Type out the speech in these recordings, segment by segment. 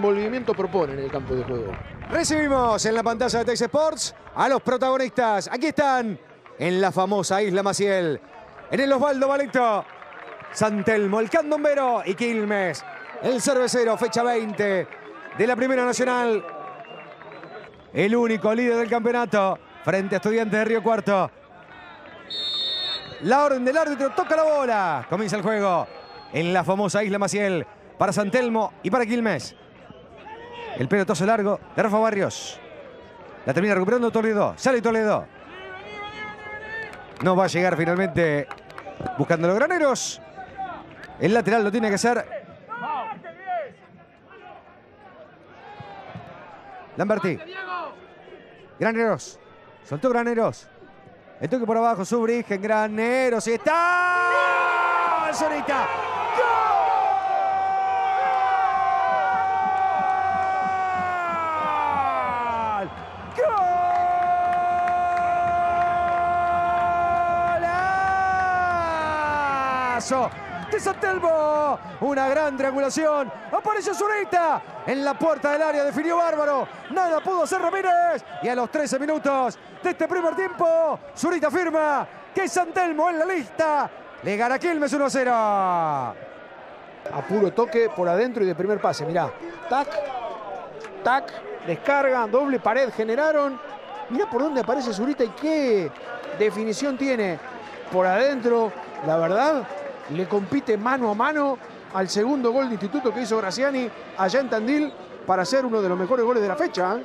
envolvimiento propone en el campo de juego. Recibimos en la pantalla de Tex Sports a los protagonistas. Aquí están en la famosa Isla Maciel. En el Osvaldo Valento, Santelmo, el candombero y Quilmes, el cervecero, fecha 20 de la Primera Nacional. El único líder del campeonato frente a Estudiantes de Río Cuarto. La orden del árbitro toca la bola. Comienza el juego en la famosa Isla Maciel para Santelmo y para Quilmes. El pelotazo largo de Rafa Barrios. La termina recuperando Toledo. Sale Toledo. No va a llegar finalmente buscando los graneros. El lateral lo tiene que hacer. Lamberti. Graneros. Soltó Graneros. El toque por abajo, Subrigen, Graneros. Y está. De Santelmo. Una gran triangulación. Apareció Zurita en la puerta del área. Definió Bárbaro. Nada pudo hacer Ramírez. Y a los 13 minutos de este primer tiempo, Zurita firma que Santelmo en la lista. Le gana Quilmes 1 0. A puro toque por adentro y de primer pase. Mirá. Tac. Tac. Descarga. Doble pared generaron. Mirá por dónde aparece Zurita y qué definición tiene por adentro. La verdad, le compite mano a mano al segundo gol de instituto que hizo Graciani allá en Tandil para ser uno de los mejores goles de la fecha. ¿eh?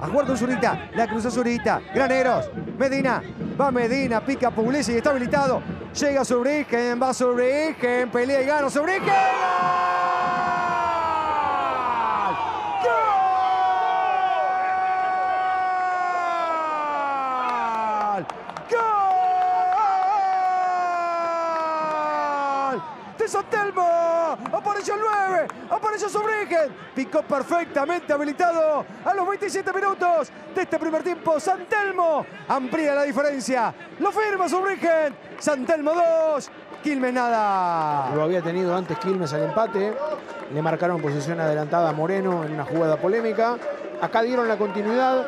A jugar Zurita, la cruzó Zurita, Graneros, Medina, va Medina, pica Puglisi está habilitado. Llega su origen, va su origen, pelea y gana su origen. De Santelmo. Apareció el 9. Apareció Sobrigen. Picó perfectamente habilitado a los 27 minutos de este primer tiempo. Santelmo amplía la diferencia. Lo firma Sobrigen. Santelmo 2. Quilmes nada. Lo había tenido antes Quilmes al empate. Le marcaron posición adelantada a Moreno en una jugada polémica. Acá dieron la continuidad.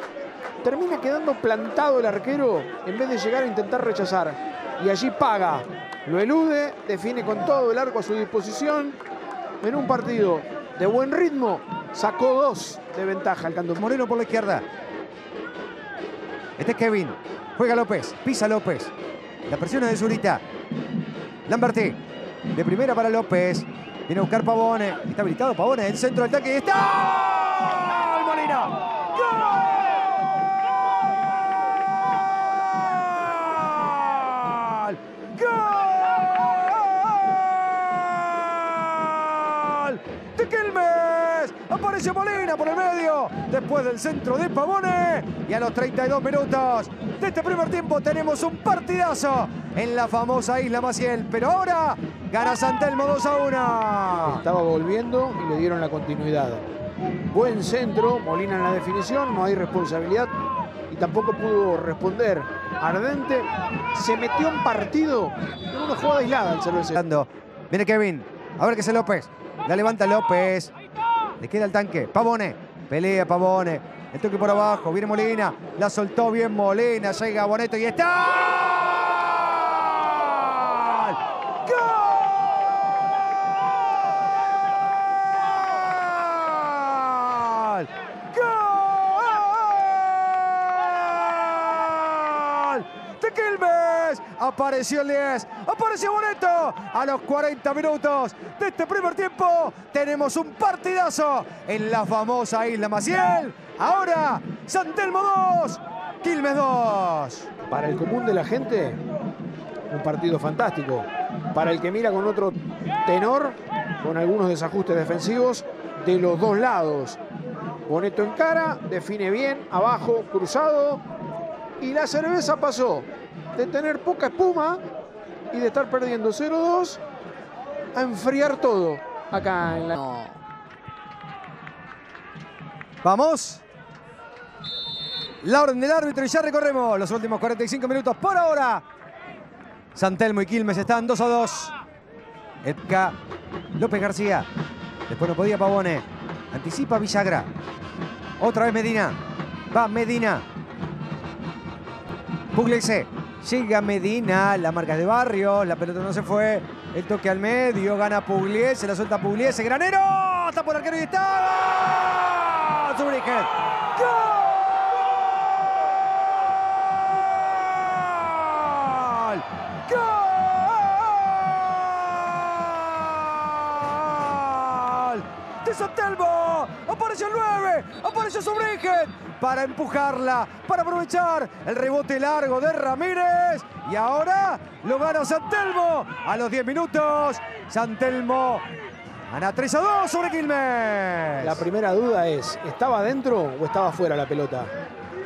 Termina quedando plantado el arquero en vez de llegar a intentar rechazar. Y allí paga lo elude, define con todo el arco a su disposición. En un partido de buen ritmo, sacó dos de ventaja el Canto Moreno por la izquierda. Este es Kevin. Juega López, pisa López. La presión es de Zurita. Lamberti. De primera para López. Viene a buscar Pavone. Está habilitado Pavone. El centro del ataque. Está. ¡El Molina! Por el medio. Después del centro de Pavone. Y a los 32 minutos de este primer tiempo tenemos un partidazo en la famosa Isla Maciel. Pero ahora gana Santelmo 2 a 1. Estaba volviendo y le dieron la continuidad. Buen centro, Molina en la definición, no hay responsabilidad y tampoco pudo responder. Ardente se metió en partido en una jugada aislada el. Viene Kevin, a ver qué hace López. La levanta López. Le queda el tanque. Pavone. Pelea Pavone. El toque por abajo. Viene Molina. La soltó bien Molina. Llega Boneto y está. Apareció el 10. Apareció Boneto. A los 40 minutos de este primer tiempo tenemos un partidazo en la famosa Isla Maciel. Ahora, Santelmo 2, Quilmes 2. Para el común de la gente, un partido fantástico. Para el que mira con otro tenor, con algunos desajustes defensivos de los dos lados. Boneto en cara, define bien, abajo, cruzado. Y la cerveza pasó de tener poca espuma y de estar perdiendo 0-2 a enfriar todo acá en la... Vamos. La orden del árbitro y ya recorremos los últimos 45 minutos por ahora. Santelmo y Quilmes están 2 a 2. Edka López García. Después no podía Pavone. Anticipa Villagra. Otra vez Medina. Va Medina. Pugliese. Llega Medina. La marca de Barrio. La pelota no se fue. El toque al medio. Gana Pugliese. La suelta Pugliese. Granero. Está por arquero y está. Zurich. ¡Gol! ¡Gol! ¡De Santelmo! ¡Apareció el 9! ¡Apareció! Para empujarla, para aprovechar el rebote largo de Ramírez. Y ahora lo gana Santelmo a los 10 minutos. Santelmo gana 3 a 2 sobre Quilmes. La primera duda es, ¿estaba adentro o estaba fuera la pelota?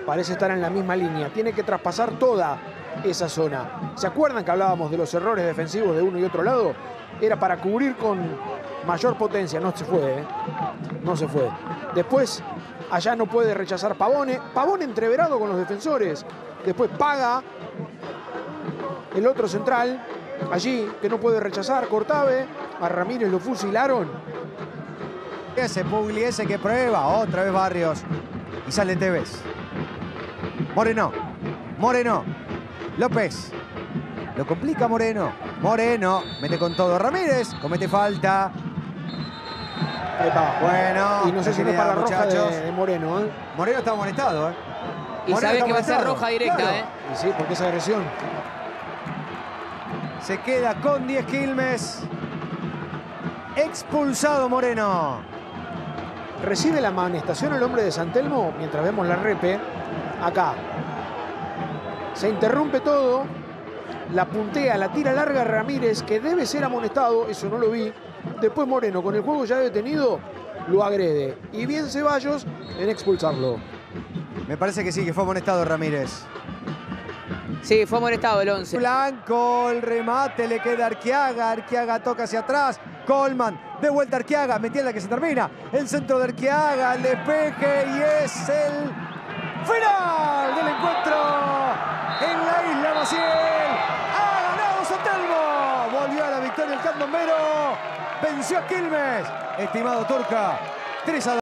Parece estar en la misma línea. Tiene que traspasar toda esa zona. ¿Se acuerdan que hablábamos de los errores defensivos de uno y otro lado? Era para cubrir con mayor potencia. No se fue, ¿eh? No se fue. Después, allá no puede rechazar Pavone. Pavone entreverado con los defensores. Después paga el otro central. Allí, que no puede rechazar. Cortave. A Ramírez lo fusilaron. Ese Pugliese que prueba. Otra vez Barrios. Y sale Tevez. Moreno. Moreno. López. Lo complica Moreno. Moreno. Mete con todo Ramírez. Comete falta. Epa. Bueno. Y no sé si no es para la roja de, de Moreno, ¿eh? Moreno está molestado, ¿eh? Y Moreno sabe que va a ser roja directa, Claro. ¿eh? Y sí, porque esa agresión. Se queda con 10 Quilmes. Expulsado Moreno. Recibe la amonestación el hombre de Santelmo mientras vemos la repe. Acá. Se interrumpe todo. La puntea, la tira larga Ramírez, que debe ser amonestado. Eso no lo vi. Después Moreno, con el juego ya detenido, lo agrede. Y bien Ceballos en expulsarlo. Me parece que sí, que fue amonestado Ramírez. Sí, fue amonestado el 11. Blanco, el remate, le queda a Arqueaga, Arqueaga toca hacia atrás, Colman, de vuelta a Arqueaga, metiendo la que se termina, el centro de Arqueaga, el despeje y es el final del encuentro en la Isla Maciel. Ha ganado Sotelmo, volvió a la victoria el candombero, venció a Quilmes, estimado Turca, 3 a 2.